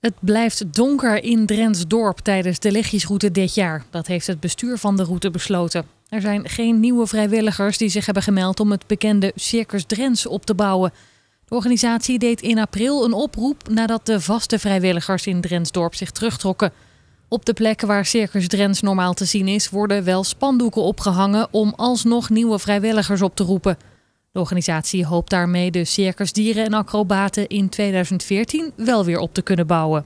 Het blijft donker in Drensdorp tijdens de legjesroute dit jaar. Dat heeft het bestuur van de route besloten. Er zijn geen nieuwe vrijwilligers die zich hebben gemeld om het bekende Circus Drens op te bouwen. De organisatie deed in april een oproep nadat de vaste vrijwilligers in Drensdorp zich terugtrokken. Op de plekken waar Circus Drens normaal te zien is, worden wel spandoeken opgehangen om alsnog nieuwe vrijwilligers op te roepen. De organisatie hoopt daarmee de circusdieren en acrobaten in 2014 wel weer op te kunnen bouwen.